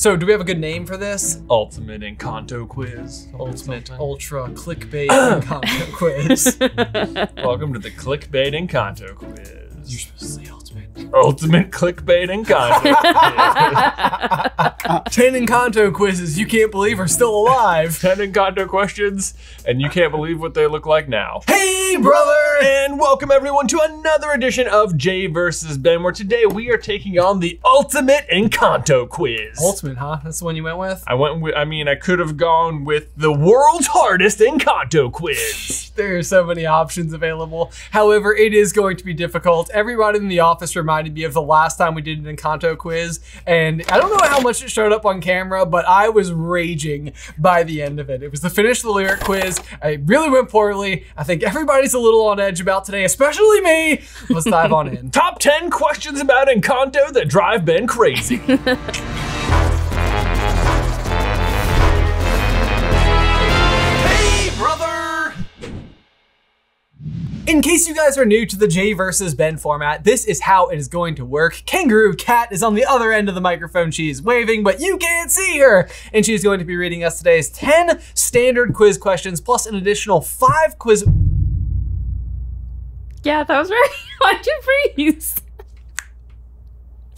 So, do we have a good name for this? Ultimate Encanto quiz. Ultimate. Ultra Clickbait Encanto Quiz. Welcome to the Clickbait Encanto quiz. You're supposed to say Ultimate. Ultimate Clickbait Encanto. 10 Encanto quizzes you can't believe are still alive. 10 Encanto questions, and you can't believe what they look like now. Hey, brother! And welcome everyone to another edition of J versus Ben, where today we are taking on the Ultimate Encanto quiz. Ultimate, huh? That's the one you went with? I went with, I mean, I could have gone with the world's hardest Encanto quiz. There are so many options available. However, it is going to be difficult. Everyone in the office reminded me of the last time we did an Encanto quiz, and I don't know how much it showed up on camera, but I was raging by the end of it. It was the finish the lyric quiz. It really went poorly. I think everybody's a little on edge about today, especially me. Let's dive on in. Top 10 questions about Encanto that drive Ben crazy. In case you guys are new to the J versus Ben format, this is how it is going to work. Kangaroo Cat is on the other end of the microphone. She is waving, but you can't see her. And she's going to be reading us today's 10 standard quiz questions, plus an additional five quiz. Yeah, that was right. Why'd you freeze?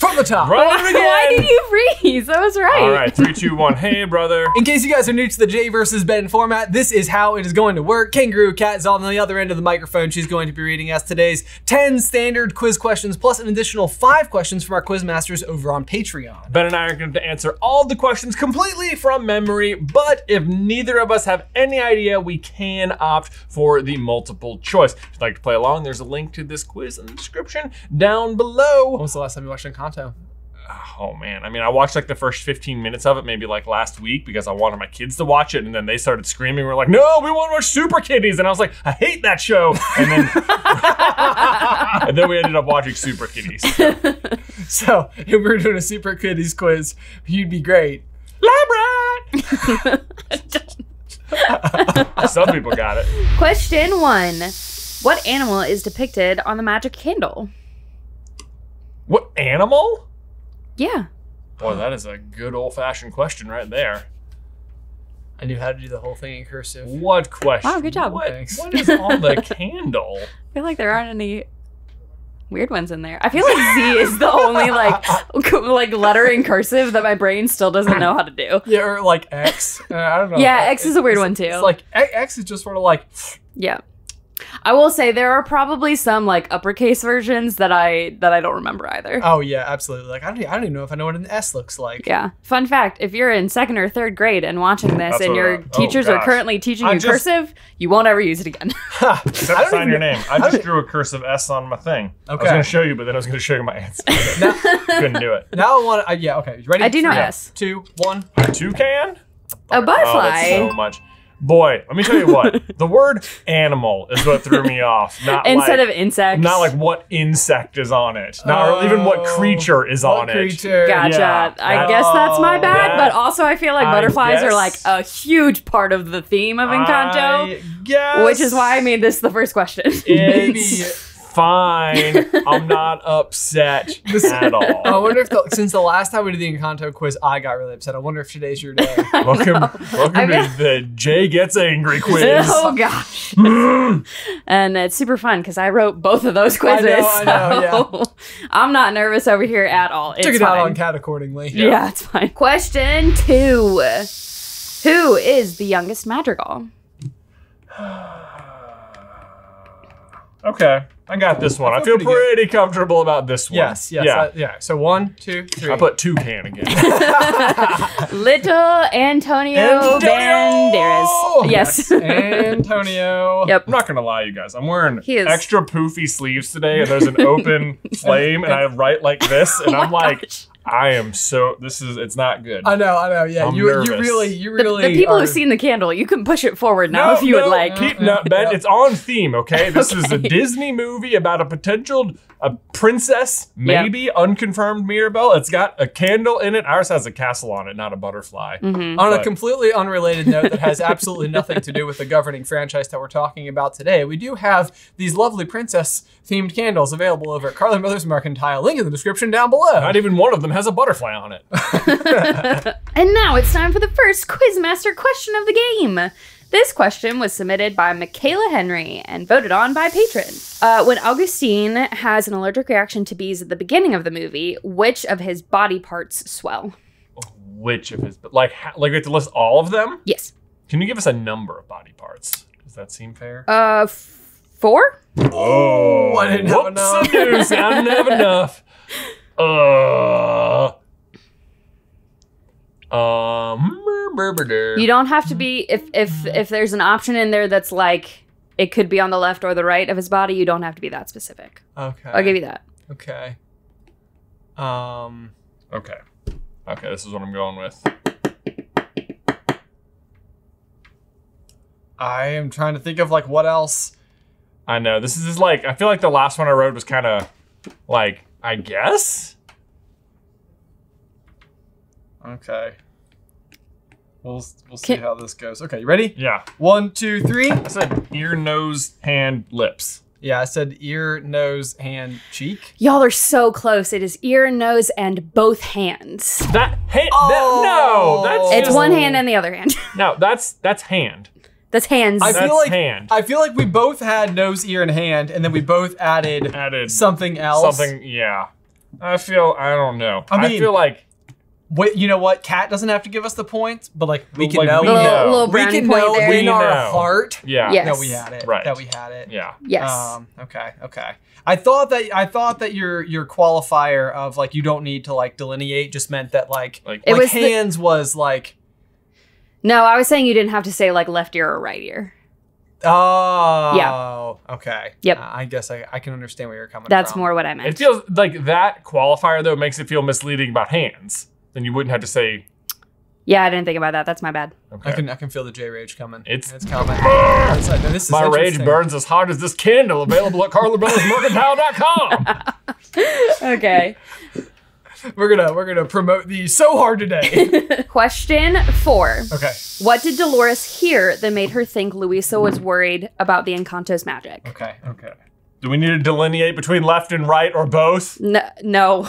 From the top. Run it again. Why did you freeze? That was right. All right, three, two, one. Hey, brother. In case you guys are new to the J versus Ben format, this is how it is going to work. Kangaroo Cat is on the other end of the microphone. She's going to be reading us today's 10 standard quiz questions, plus an additional five questions from our quiz masters over on Patreon. Ben and I are going to answer all the questions completely from memory, but if neither of us have any idea, we can opt for the multiple choice. If you'd like to play along, there's a link to this quiz in the description down below. When below. was the last time you watched Encanto? Oh man, I mean, I watched like the first 15 minutes of it, maybe like last week, because I wanted my kids to watch it, and then they started screaming. We're like, "No, we want to watch Super Kitties," and I was like, "I hate that show," and then and then we ended up watching Super Kitties. So, if we were doing a Super Kitties quiz, you'd be great. Lab rat. Some people got it. Question one. What animal is depicted on the magic candle? What animal? Yeah. Boy, that is a good old fashioned question right there. I knew how to do the whole thing in cursive. What question? Wow, good job. What, Thanks. what is on the candle? I feel like there aren't any weird ones in there. I feel like Z is the only like like letter in cursive that my brain still doesn't know how to do. Yeah, or like X. Uh, I don't know. Yeah, X is a weird It's- one, too. It's like A- X is just sort of like Yeah. I will say there are probably some like uppercase versions that I that I don't remember either. oh yeah, absolutely. Like I don't, I don't even know if I know what an S looks like. Yeah. Fun fact: If you're in second or third grade and watching this, That's and your I- oh, teachers are currently teaching I you just- cursive, you won't ever use it again. Except I don't sign even your name. I just drew a cursive S on my thing. Okay. I was going to show you, but then I was going to show you my answer. Couldn't do it. Now I want to. Uh, yeah, okay. You ready? I do know Three, S. Two, one. A toucan? A Oh, butterfly. that's so much. Boy, let me tell you what. the word animal is what threw me off. Not Instead like, of insect. not like what insect is on it. Not or even what Oh, creature is what on it. creature? Gotcha. Yeah, I that- guess that's my bad, that- but also I feel like I butterflies are like a huge part of the theme of Encanto, I guess which is why I made this the first question. Maybe. It's fine. I'm not upset at all. I wonder if the, since the last time we did the Encanto quiz, I got really upset. I wonder if today's your day. Welcome, welcome I to the Jay Gets Angry quiz. oh gosh. and it's super fun because I wrote both of those I quizzes. know, I know, so I'm not nervous over here at all. It's Took it fine. out on Cat accordingly. yeah. it's fine. Question two. Who is the youngest madrigal? Okay, I got this one. I feel feel pretty pretty comfortable about this one. Yes, yes, Yeah. uh, yeah. So one, two, three. I put two can again. Little Antonio, Antonio! Banderas. Yes. Antonio. yep. I'm not gonna lie, you guys. I'm wearing extra poofy sleeves today, and there's an open flame, and I write like this, and Oh I'm like, gosh. I am so. This is. It's not good. I know, I know. Yeah, I'm you, you really, you really. the people are- who've seen the candle, you can push it forward now if you would like. Keep no, Ben. It's on theme, okay? This is a Disney movie about a potential a princess, maybe unconfirmed Mirabel. It's got a candle in it. Ours has a castle on it, not a butterfly. Mhm. On a completely unrelated note that has absolutely nothing to do with the governing franchise that we're talking about today, we do have these lovely princess themed candles available over at Carlin Brothers Mercantile. Link in the description down below. Not even one of them has a butterfly on it. And now it's time for the first Quizmaster question of the game. This question was submitted by Michaela Henry and voted on by patrons. Uh, when Augustine has an allergic reaction to bees at the beginning of the movie, which of his body parts swell? Which of his like ha- like we have to list all of them? Yes. Can you give us a number of body parts? Does that seem fair? Uh, f- four? Oh, I didn't have enough. Whoopsie-doosey, I didn't have enough. Uh, um, You don't have to be if if if there's an option in there that's like it could be on the left or the right of his body. You don't have to be that specific. Okay. I'll give you that. Okay. Um. Okay. Okay, this is what I'm going with. I am trying to think of like what else. I know this is like I feel like the last one I wrote was kind of like I guess. Okay. We'll we'll see Can- how this goes. Okay, you ready? Yeah, One, two, three. I said ear, nose, hand, lips. Yeah, I said ear, nose, hand, cheek. Y'all are so close. It is ear, nose, and both hands. That hand? Oh. no, that's It's just, one hand and the other hand. No, that's that's hand. That's hands. I That's feel like hand. I feel like we both had nose, ear, and hand, and then we both added Added something else. something. Yeah, I feel I don't know. I I, feel like Wait, you know what? Cat doesn't have to give us the points, but like we can Like, know. we little, know. little We can know there. in We our know. heart yeah, Yeah. that we had it. Right. That we had it. yeah. yes. Um, okay, okay. I thought that I thought that your your qualifier of like you don't need to like delineate just meant that like Like like was the- hands was like no, I was saying you didn't have to say like left ear or right ear. oh Yeah. okay Yep. Uh, I guess I, I can understand where you're coming That's from. That's more what I meant. it feels like that qualifier though makes it feel misleading about hands. Then you wouldn't have to say. yeah, I didn't think about that. That's my bad. Okay. I can I can feel the J rage coming. It's- it's coming. It's like, this is My rage burns as hot as this candle. Available at CarlinBrothersMercantile.com. Okay. We're gonna we're gonna promote these so hard today. Question four. okay. What did Dolores hear that made her think Luisa was worried about the Encanto's magic? Okay. Okay. Do we need to delineate between left and right or both? No, no.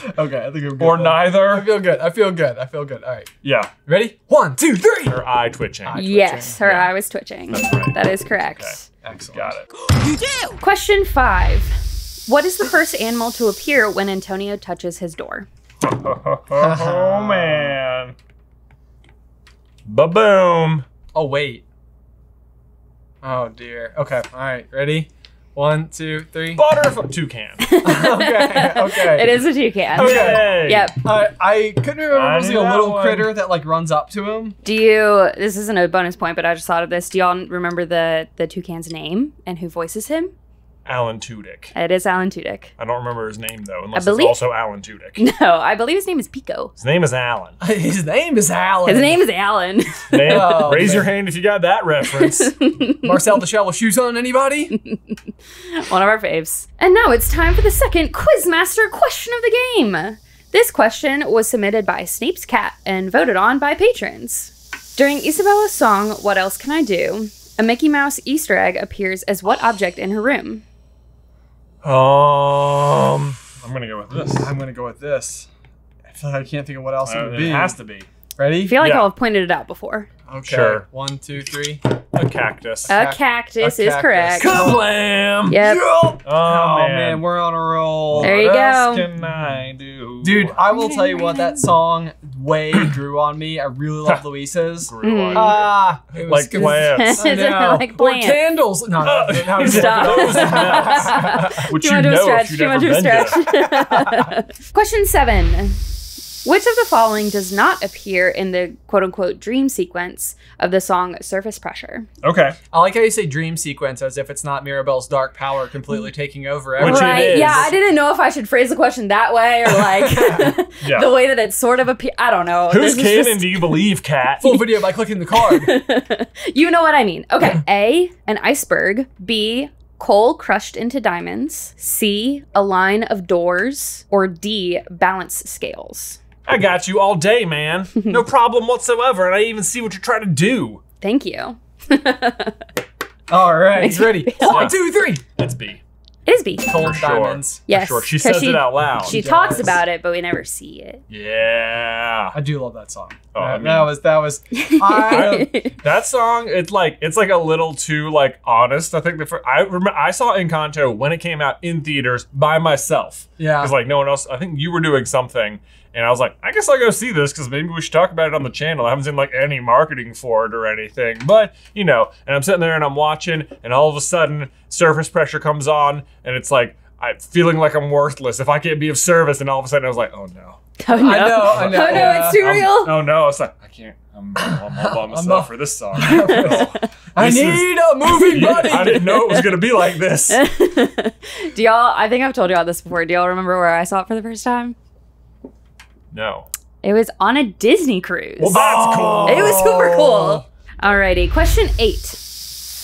Okay. I think I'm good. Or neither? I feel good. I feel good. I feel good. All right. Yeah. Ready? One, two, three. Her eye twitching. Eye yes, her Yeah. eye was twitching. That's right. That is correct. Okay. Excellent. Got it. You do. Question five. What is the first animal to appear when Antonio touches his door? oh man. Ba boom. Oh wait. Oh dear. Okay. All right. Ready? One, two, three. Butterfly. Toucan. okay. Okay. It is a toucan. Okay. Yep. I I couldn't remember. I Was knew he a little one. critter that like runs up to him? Do you? This isn't a bonus point, but I just thought of this. Do y'all remember the the toucan's name and who voices him? Alan Tudyk. It is Alan Tudyk. I don't remember his name though, unless believe- it's also Alan Tudyk. No, I believe his name is Pico. His name is Alan. His name is Alan. His name is Alan. Man, Oh, raise man. your hand if you got that reference. Marcel the Shell with shoes on. Anybody? One of our faves. And now it's time for the second Quizmaster question of the game. This question was submitted by Snape's Cat and voted on by patrons. During Isabela's song, What Else Can I Do? A Mickey Mouse Easter egg appears as what object in her room? Um, I'm gonna go with this. I'm gonna go with this. I feel like I can't think of what else it Uh, would it be. has to be Ready? I feel like Yeah. I'll have pointed it out before. Okay. Sure. One, two, three. a cactus. A Cac- cactus a is cactus. correct. Kablam! Yep. Oh, Oh man. man. we're on a roll. There you what else go. can I do? Dude, I will tell you what that song way grew on me. I really love Luisa's. Mm. Ah, it was like good. plants. Is it I know. like or candles. No, no, no, no, no, Stop. no. Those nuts. Which Too you much of a know stretch. if you've Too never much of a been stretch. Question seven. Which of the following does not appear in the quote unquote dream sequence of the song Surface Pressure? Okay. I like how you say dream sequence as if it's not Mirabel's dark power completely mm. taking over. Everything. it right. is. Yeah, I didn't know if I should phrase the question that way or like Yeah. the way that it sort of appears. I don't know. Whose This is just- canon do you believe, Cat? Full video by clicking the card. you know what I mean. Okay. A, an iceberg. B, coal crushed into diamonds. C, a line of doors. Or D, balance scales. I got you all day, man. No problem whatsoever, and I even see what you're trying to do. Thank you. All right, he's ready. One, Yeah. two, three. It's B. It is B. Cold For sure. diamonds. Yes. For sure. She 'cause says it out loud. She She talks about it, but we never see it. yeah. Yeah. I do love that song. Oh, I that, mean- that was that was. I, That song, it's like it's like a little too like honest. I think the fir- I remember I saw Encanto when it came out in theaters by myself. Yeah. because like no one else. I think you were doing something, and I was like, I guess I'll go see this because maybe we should talk about it on the channel. I haven't seen like any marketing for it or anything, but you know. And I'm sitting there and I'm watching, and all of a sudden, surface pressure comes on, and it's like I'm feeling like I'm worthless if I can't be of service. And all of a sudden, I was like, oh no. Oh no! I know, I know, Oh no! yeah. It's too I'm- real. oh no! It's like I can't. I'm, I'm all by myself not- for this song. I This is- need a moving buddy. I didn't know it was gonna be like this. Do y'all? I think I've told y'all this before. Do y'all remember where I saw it for the first time? No. It was on a Disney cruise. Well, that's oh. cool. It was super cool. Alrighty, question eight.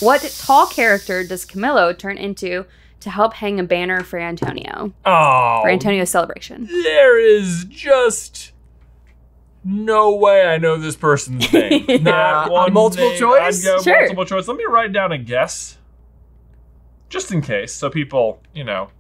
What tall character does Camilo turn into to help hang a banner for Antonio? Oh, For Antonio's celebration. there is just no way I know this person's name. Yeah, Not uh, one multiple name. choice? I'd go Sure. multiple choice. Let me write down a guess, just in case, so people, you know,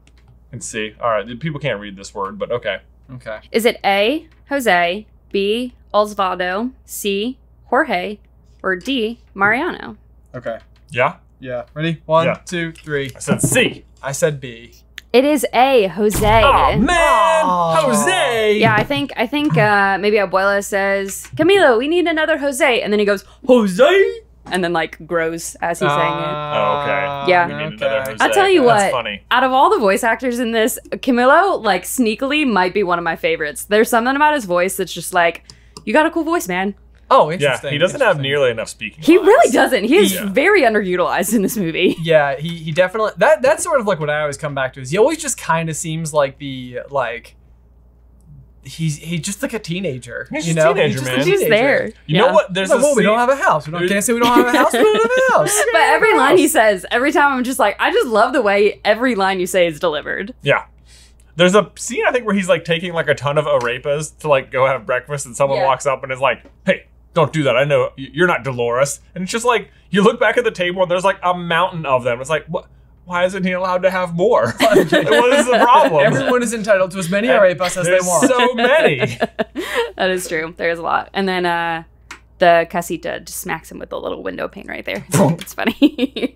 can see. All right, people can't read this word, but okay. Okay. Is it A, Jose, B, Osvaldo, C, Jorge, or D, Mariano? Okay. Yeah, Yeah. Ready? One, Yeah. two, three. I said C. I said B. It is A, Jose. Oh man, Aw. Jose. Yeah, I think I think uh, maybe Abuela says, Camilo, we need another Jose, and then he goes Jose, and then like grows as he's saying it. Ah. Oh, okay. Yeah. We need another Jose. I'll tell you That's what. funny. Out of all the voice actors in this, Camilo like sneakily might be one of my favorites. There's something about his voice that's just like, you got a cool voice, man. Oh, Yeah, he doesn't have nearly enough speaking. He lines. really doesn't. He is Yeah. very underutilized in this movie. Yeah, he he definitely that that's sort of like what I always come back to is he always just kind of seems like the like he's he's just like a teenager. He's you just a know? teenager, just man. a He's teenager. there. You Yeah. know what? There's like, a well, we don't have a house. We don't, can't say we don't have a house. We don't have a house. But every line he says, every time I'm just like, I just love the way every line you say is delivered. Yeah. There's a scene I think where he's like taking like a ton of arepas to like go have breakfast, and someone Yeah. walks up and is like, "Hey, don't do that. I know you're not Dolores." And it's just like you look back at the table and there's like a mountain of them. It's like, what? Why isn't he allowed to have more? what is the problem? Everyone is entitled to as many arepas as they want. so many. That is true. There is a lot. And then uh the casita just smacks him with the little window pane right there. it's funny.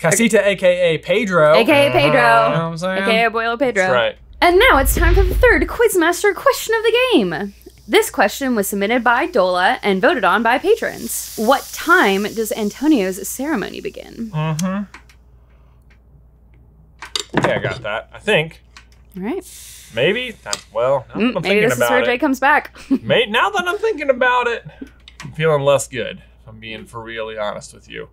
Casita, aka Pedro. AKA You know Pedro. what I'm saying? AKA Abuelo Pedro. That's right. And now it's time for the third Quizmaster question of the game. This question was submitted by Dola and voted on by patrons. What time does Antonio's ceremony begin? Mm-hmm. Okay, I got that. I think All right. maybe. Uh, Well, now Mm, I'm maybe thinking this is where J comes back. May now that I'm thinking about it, I'm feeling less good. I'm being for really honest with you.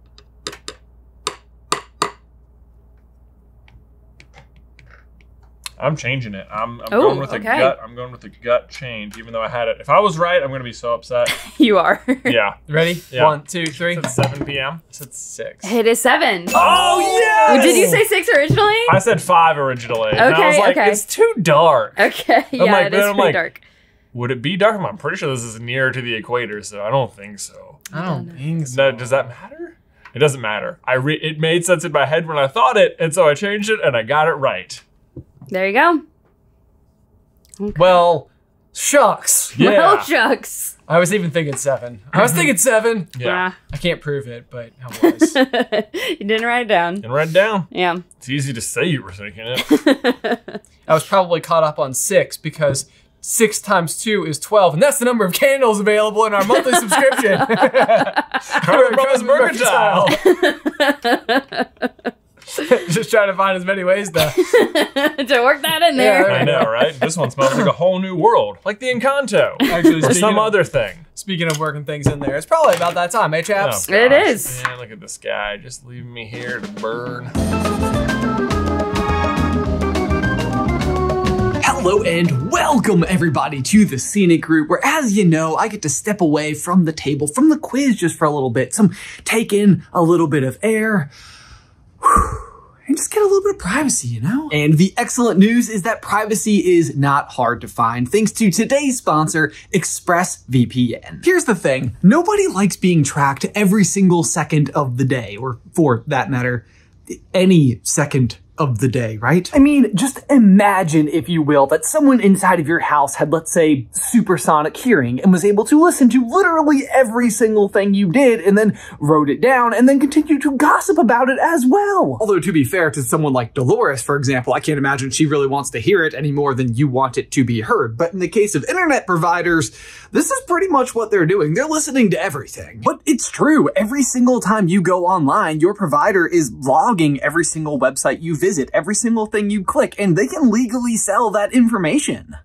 I'm changing it. I'm, I'm Ooh, going with a gut. I'm going with a gut change, even though I had it. If I was right, I'm going to be so upset. you are. yeah. Ready? Yeah. One, two, three. It's 7 p.m. I said six. it is seven. Oh yeah! Did you say six originally? I said five originally. and I was like, okay. it's too dark. Okay, yeah, like, it then is I'm pretty like- dark. Would it be dark? I'm pretty sure this is near to the equator, so I don't think so. I don't think so. No, does that matter? It doesn't matter. I re- it made sense in my head when I thought it, and so I changed it, and I got it right. There you go. Well, shucks. Yeah. Well, shucks. I was even thinking seven. I was thinking seven. yeah. I can't prove it, but I was. you didn't write it down. And write it down. Yeah. It's easy to say you were thinking it. I was probably caught up on six because six times two is 12, and that's the number of candles available in our monthly subscription. Carlin Brothers Mercantile. Just trying to find as many ways to. to work that in there. Yeah, I know, right? This one smells like a whole new world, like the Encanto, Actually, or speaking, some of, other thing. speaking of working things in there, it's probably about that time, eh, chaps? Oh, It gosh. is. Man, look at this guy, just leaving me here to burn. Hello and welcome everybody to the Scenic Group, where as you know, I get to step away from the table, from the quiz just for a little bit, some take in a little bit of air, and just get a little bit of privacy, you know? And the excellent news is that privacy is not hard to find thanks to today's sponsor, ExpressVPN. Here's the thing, nobody likes being tracked every single second of the day, or for that matter, any second of the day, right? I mean, just imagine, if you will, that someone inside of your house had, let's say, supersonic hearing and was able to listen to literally every single thing you did and then wrote it down and then continued to gossip about it as well. Although, to be fair to someone like Dolores, for example, I can't imagine she really wants to hear it any more than you want it to be heard. But in the case of internet providers, this is pretty much what they're doing. They're listening to everything. But it's true. Every single time you go online, your provider is logging every single website you visit, every single thing you click, and they can legally sell that information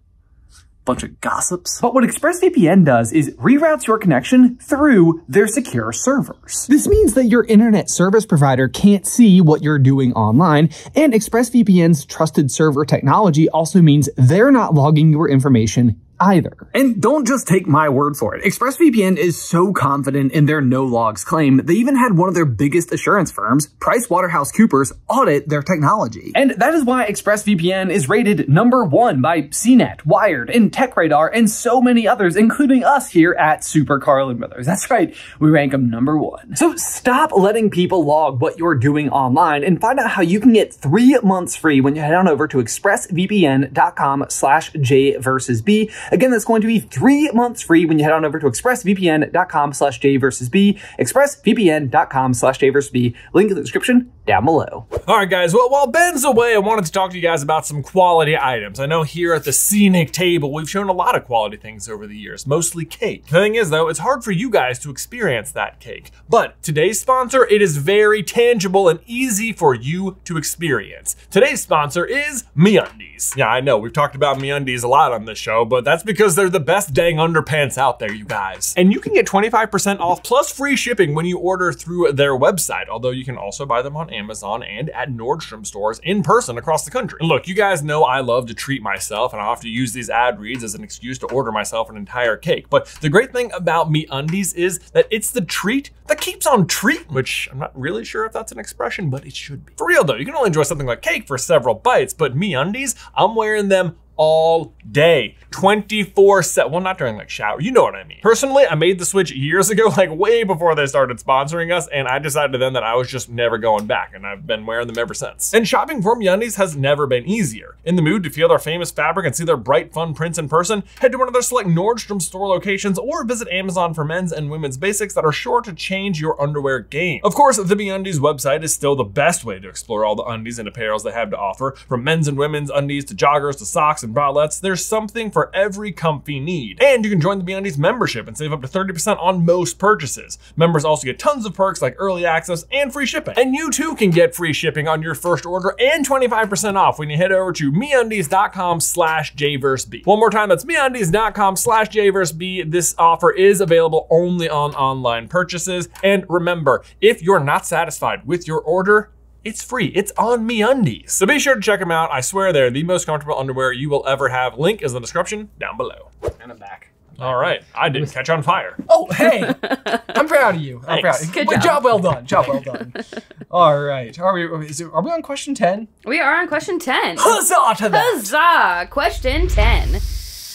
bunch of gossips. But what ExpressVPN does is reroutes your connection through their secure servers. This means that your internet service provider can't see what you're doing online, and ExpressVPN's trusted server technology also means they're not logging your information either. And don't just take my word for it. ExpressVPN is so confident in their no logs claim, they even had one of their biggest assurance firms, PricewaterhouseCoopers, audit their technology. And that is why ExpressVPN is rated number one by CNET, Wired, and TechRadar, and so many others, including us here at Super Carlin Brothers. That's right, we rank them number one. So stop letting people log what you're doing online and find out how you can get three months free when you head on over to expressvpn.com slash J versus B. Again, that's going to be three months free when you head on over to expressvpn.com slash J versus B, expressvpn.com slash J versus B. Link in the description down below. All right, guys. Well, while Ben's away, I wanted to talk to you guys about some quality items. I know here at the Scenic Table, we've shown a lot of quality things over the years, mostly cake. The thing is, though, it's hard for you guys to experience that cake. But today's sponsor, it is very tangible and easy for you to experience. Today's sponsor is MeUndies. Yeah, I know we've talked about MeUndies a lot on this show, but that's because they're the best dang underpants out there, you guys. And you can get 25% off plus free shipping when you order through their website, although you can also buy them on Amazon and at Nordstrom stores in person across the country. And look, you guys know I love to treat myself and I to use these ad reads as an excuse to order myself an entire cake. But the great thing about Me Undies is that it's the treat that keeps on treat, which I'm not really sure if that's an expression, but it should be. For real though, you can only enjoy something like cake for several bites, but Me Undies, I'm wearing them all day, 24 7. Well, not during like shower, you know what I mean. Personally, I made the switch years ago, like way before they started sponsoring us, and I decided then that I was just never going back, and I've been wearing them ever since. And shopping for MeUndies has never been easier. In the mood to feel their famous fabric and see their bright, fun prints in person, head to one of their select Nordstrom store locations or visit Amazon for men's and women's basics that are sure to change your underwear game. Of course, the MeUndies website is still the best way to explore all the undies and apparels they have to offer, from men's and women's undies to joggers to socks and bralettes. There's something for every comfy need. And you can join the MeUndies membership and save up to 30% on most purchases. Members also get tons of perks like early access and free shipping. And you too can get free shipping on your first order and 25% off when you head over to MeUndies.com slash JVerseB. One more time, that's MeUndies.com slash JVerseB. This offer is available only on online purchases. And remember, if you're not satisfied with your order, it's free. It's on MeUndies. So be sure to check them out. I swear they're the most comfortable underwear you will ever have. Link is in the description down below. And I'm back. All right. I didn't catch on fire. Oh, hey! I'm proud of you. I'm Thanks. proud. Good Well, job. well done. Job well done. All right. Are we? Is it, are we on question ten? We are on question 10. Huzzah to that! Huzzah! Question 10.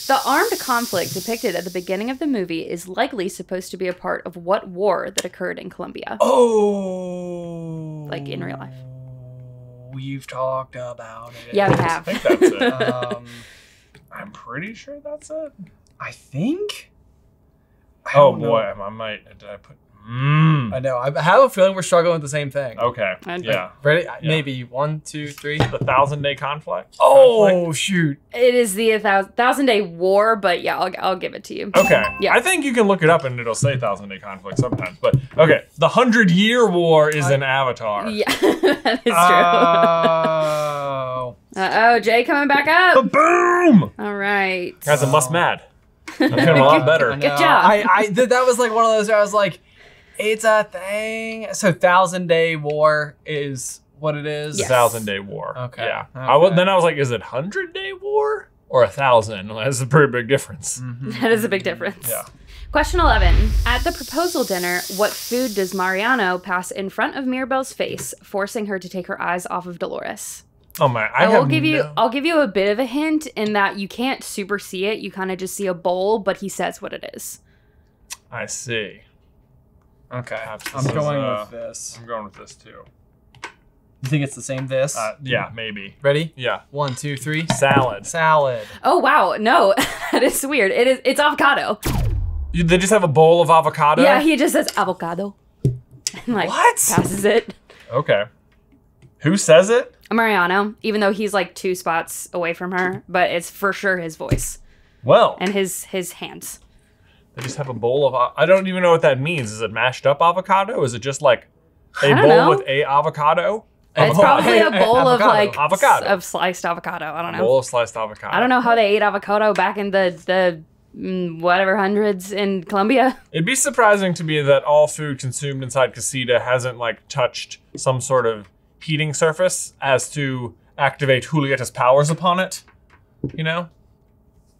The armed conflict depicted at the beginning of the movie is likely supposed to be a part of what war that occurred in Colombia? Oh. Like in real life. We've talked about it. Yeah, we have. I have. think that's it. Um, I'm pretty sure that's it. I think. I Oh don't know. boy, I might. Did I put? Mmm. I know. I have a feeling we're struggling with the same thing. Okay. And- Yeah. Ready? Maybe one, two, three. The thousand day conflict. Oh shoot! It is the thousand, thousand Day War, but yeah, I'll, I'll give it to you. Okay. Yeah. I think you can look it up and it'll say thousand day conflict sometimes. But okay, the hundred year war is an Avatar. Yeah, that is true. Oh. Uh oh, J coming back up. Boom! All right. Guys, I'm less mad. I'm feeling a lot better. Good job. I, I th- that was like one of those where I was like, it's a thing. So thousand day war is what it is. Yes. Thousand day war. Okay. Yeah. I was, then I was like, is it hundred day war or a thousand? That's a pretty big difference. Mhm. That is a big difference. Yeah. Question 11. At the proposal dinner, what food does Mariano pass in front of Mirabel's face, forcing her to take her eyes off of Dolores? Oh my! I, I, will have give you I'll give you a bit of a hint in that you can't super see it. You kind of just see a bowl, but he says what it is. I see. Okay. I'm is, going uh, with this. I'm going with this too. You think it's the same this? Uh, yeah, maybe. Ready? Yeah. One, two, three. Salad. Salad. Oh wow, no, that is weird. It is. It's avocado. You, they just have a bowl of avocado. Yeah, he just says avocado. And like What? passes it. Okay. Who says it? Mariano, even though he's like two spots away from her, but it's for sure his voice Well, and his his hands. They just have a bowl of. I don't even know what that means. Is it mashed up avocado? Is it just like a bowl know. with a avocado? It's probably a bowl of like Avocado. of sliced avocado. I don't know. A bowl of sliced avocado. I don't know how they ate avocado back in the the mm, whatever hundreds in Colombia. It'd be surprising to me that all food consumed inside Casita hasn't like touched some sort of heating surface as to activate Julieta's powers upon it. You know,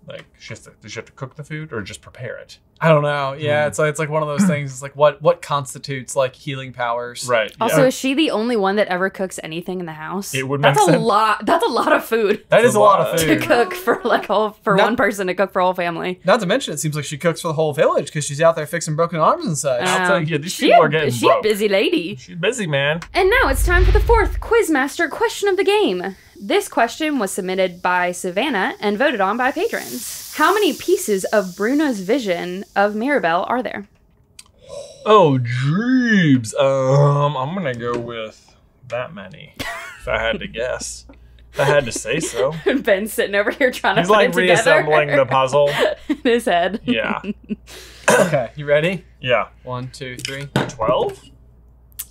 like she has to, does she have to cook the food or just prepare it? I don't know. Yeah, Hmm. it's like it's like one of those things. It's like what what constitutes like healing powers? Right. Also, is she the only one that ever cooks anything in the house? It would That's make a sense. lot. That's a lot of food That is a a lot lot. of food to cook for like all for Not- one person to cook for a whole family. Not to mention, it seems like she cooks for the whole village because she's out there fixing broken arms and such. I'll tell Um, you, these she people a- are getting she broke. a busy lady. She's busy, man. And now it's time for the fourth Quizmaster question of the game. This question was submitted by Savannah and voted on by patrons. How many pieces of Bruno's vision of Mirabel are there? Oh, dreams. Um, I'm gonna go with that many. if I had to guess, if I had to say so. Ben's sitting over here trying to He's put like it together reassembling the puzzle. in his head. Yeah, Okay, you ready? yeah. One, two, three. Twelve.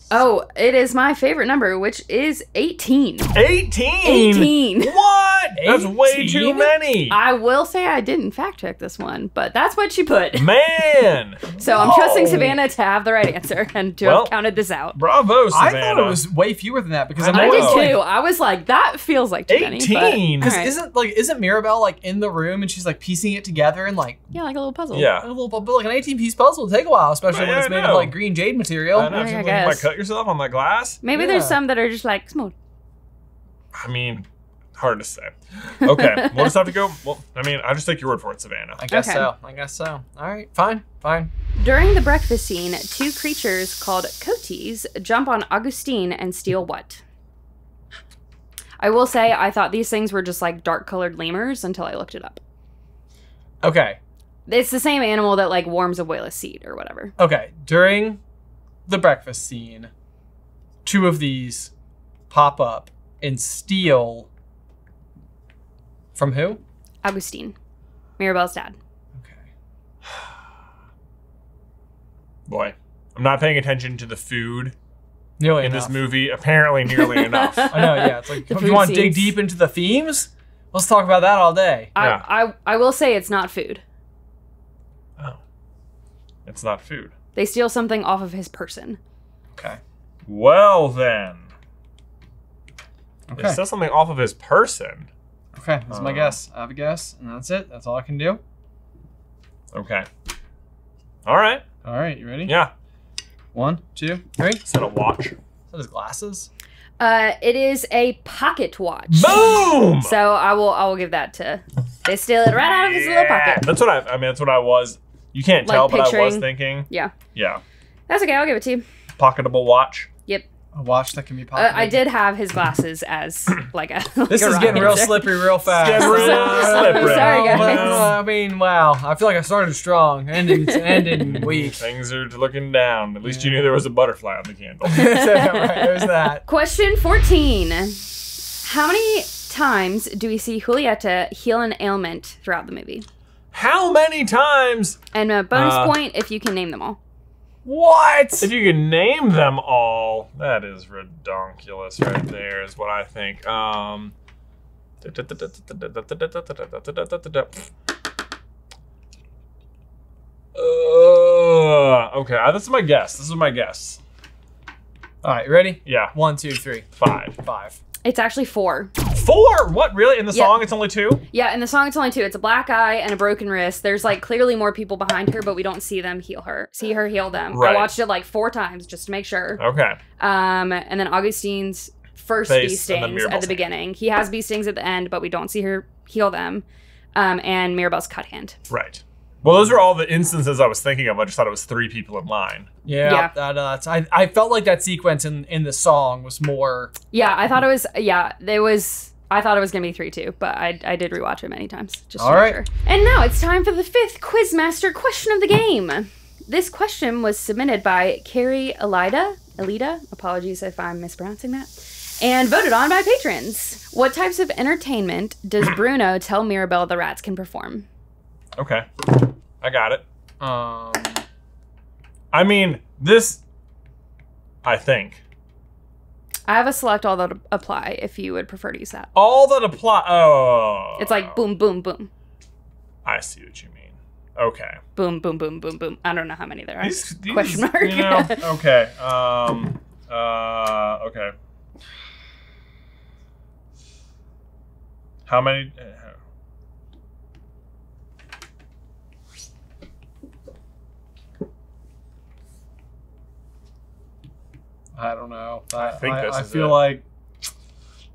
Oh, it is my favorite number, which is 18. 18. 18. What? That's way too many. I will say I didn't fact check this one, but that's what she put. Man. So I'm trusting Savannah to have the right answer and to Well, have counted this out. Bravo, Savannah. I thought it was way fewer than that because I I'm I know. did like, too. I was like, that feels like too many. but- 18? Because Alright. isn't like isn't Mirabel like in the room and she's like piecing it together and like Yeah, like a little puzzle. Yeah. a little but like an 18 piece puzzle will take a while, especially when Yeah, it's made of like green jade material. I know. I if you guess. Might cut yourself on that glass. Maybe there's some that are just like smooth. I mean, hard to say. Okay, we'll just have to go. Well, I mean, I'll just take your word for it, Savannah. I guess Okay. so. I guess so. All right, fine, fine. During the breakfast scene, two creatures called coatis jump on Augustine and steal what? I will say I thought these things were just like dark colored lemurs until I looked it up. Okay, It's the same animal that like warms a whale's seat or whatever. okay. During the breakfast scene, two of these pop up and steal from who? Augustine, Mirabel's dad. Okay. Boy, I'm not paying attention to the food Nearly in enough. this movie. Apparently, nearly enough. I know. Yeah, it's like if you want to dig deep into the themes, let's talk about that all day. Yeah. I, I I will say it's not food. Oh, it's not food. They steal something off of his person. Okay. Well then, Okay. they steal something off of his person. Okay. That's my Uh. guess. I have a guess, and that's it. That's all I can do. Okay. All right. All right. You ready? Yeah. One, two, three. Is that a watch? That is glasses. Uh, it is a pocket watch. Boom. So I will I will give that to. They steal it right out of his little pocket. That's what I. I mean, that's what I was. You can't Like tell, but I was thinking. Yeah, Yeah. that's okay. I'll give it to you. Pocketable watch. Yep. A watch that can be Uh. I did have his glasses as like a. like This a is wrong getting real answer. slippery real fast. Getting real slippery. Sorry, guys. Well, I mean, wow. I feel like I started strong, ending ending weak. Things are looking down. At least you knew there was a butterfly on the candle. right, there's that. Question fourteen. How many times do we see Julieta heal an ailment throughout the movie? How many times? And a bonus Uh, point if you can name them all. What? If you can name them all, that is redonkulous right there, is what I think. Um. Uh, okay, uh, this is my guess. This is my guess. All right, ready? Yeah, One, two, three, five. five. It's actually four. Four? What, really? In the Yeah. song, it's only two? Yeah, in the song it's only two. It's a black eye and a broken wrist. There's like clearly more people behind her, but we don't see them heal her. See her heal them. Right. I watched it like four times just to make sure. Okay. Um, and then Augustine's first Face bee and then stings at the beginning. He has bee stings at the end, but we don't see her heal them. Um, and Mirabel's cut hand. Right. Well, those are all the instances I was thinking of. I just thought it was three people in line. Yeah, Yeah. that, uh, that's, I, I felt like that sequence in, in the song was more. Yeah, I thought it was. Yeah, it was. I thought it was gonna be three two, but I, I did rewatch it many times. Just to All right. sure. And now it's time for the fifth Quizmaster question of the game. This question was submitted by Carrie Elida. Elida, apologies if I'm mispronouncing that, and voted on by patrons. What types of entertainment does Bruno tell Mirabel the rats can perform? Okay, I got it. Um, I mean, this. I think I have a select all that apply if you would prefer to use that. all that apply. Oh, It's like boom, boom, boom, I see what you mean. Okay. boom, boom, boom, boom, boom. I don't know how many there are. These, these, Question mark. You know, okay. Um. Uh. Okay. How many? uh, I don't know. I, think I, this I is feel it. like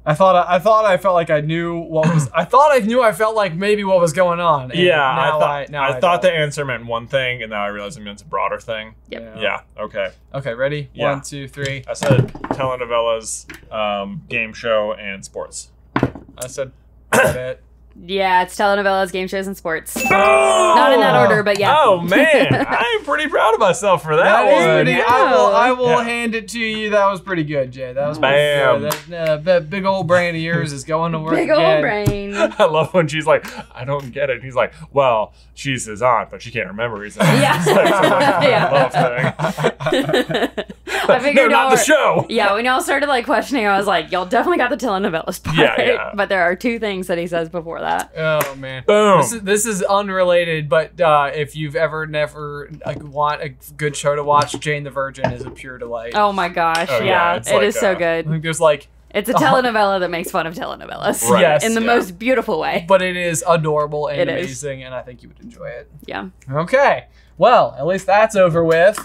I thought I, I thought I felt like I knew what was. I thought I knew. I felt like maybe what was going on. and Yeah, I thought I, now I, thought the don't. answer meant one thing, and now I realize it means a broader thing. Yep. Yeah. Okay. Okay. Ready? Yeah. One, two, three. I said telenovelas, um, game show, and sports. I said. got it. Yeah, it's telenovelas, game shows, and sports. Oh! Not in that order, but yeah. Oh man, I'm pretty proud of myself for that, That is one. pretty. I will. I will Yeah. hand it to you. That was pretty good, J. That was pretty Bam. good. That, uh, that big old brain of yours is going to work Big again. old brain. I love when she's like, I don't get it. And he's like, Well, she's his aunt, but she can't remember his aunt. Yeah. It's like some, Yeah. thing. I figured no, not the show. Yeah, when y'all started like questioning, I was like, y'all definitely got the telenovelas part. Yeah, yeah. But there are two things that he says before that. Oh man. Boom. This is, this is unrelated, but uh, if you've ever never like, want a good show to watch, Jane the Virgin is a pure delight. Oh my gosh, Oh, yeah, yeah, it's it like, is so uh, I good. think there's like, It's a telenovela that makes fun of telenovelas. Right. Yes. In the Yeah. most beautiful way. but it is adorable and It is. amazing, and I think you would enjoy it. Yeah. Okay. Well, at least that's over with.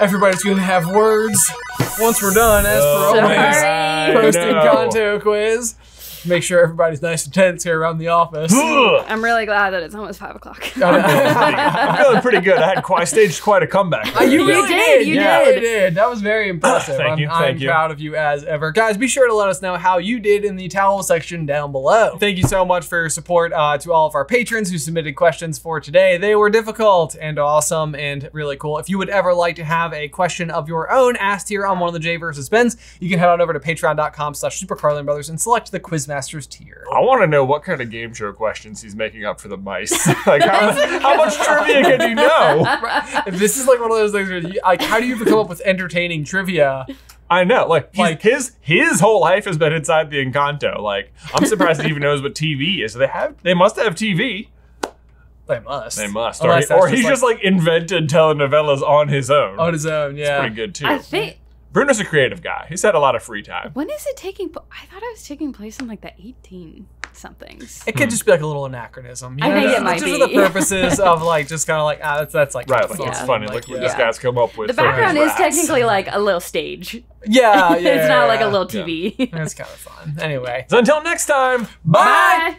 Everybody's gonna have words once we're done, as Oh, per always. I Posting know. Kanto quiz. Make sure everybody's nice and tense here around the office. I'm really glad that it's almost five o'clock. I'm feeling pretty good. I had quite, I staged quite a comeback. Uh, you You really did, you yeah, did. You did. That was very impressive. Thank I'm, you, I'm thank you. proud of you as ever. Guys, be sure to let us know how you did in the towel section down below. Thank you so much for your support uh, to all of our patrons who submitted questions for today. They were difficult and awesome and really cool. If you would ever like to have a question of your own asked here on one of the J versus Bens, you can head on over to patreon.com slash supercarlinbrothers and select the Quizmasters tier. I want to know what kind of game show questions he's making up for the mice. like, how, how much trivia can you know? this is like one of those things where you, like, how do you come up with entertaining trivia? I know, like, Like- his his whole life has been inside the Encanto. Like, I'm surprised he even knows what TV is. They have, they must have TV. They must. They must, or, he- that's or he's just like invented telenovelas on his own. on his own. Yeah. Pretty good too. I think. Bruno's a creative guy. He's had a lot of free time. When is it taking? pl- I thought it was taking place in like the 18 somethings. It could just be like a little anachronism. You I know, think it just- might just be. for the purposes of like just kind of like ah, that's that's like Right, kinda like fun. it's Yeah. funny. Like, Look what yeah. this guy's come up with. The background is rats. technically like a little stage. Yeah, yeah, it's not like a little TV. That's kind of fun. Anyway, So until next time, bye. Bye.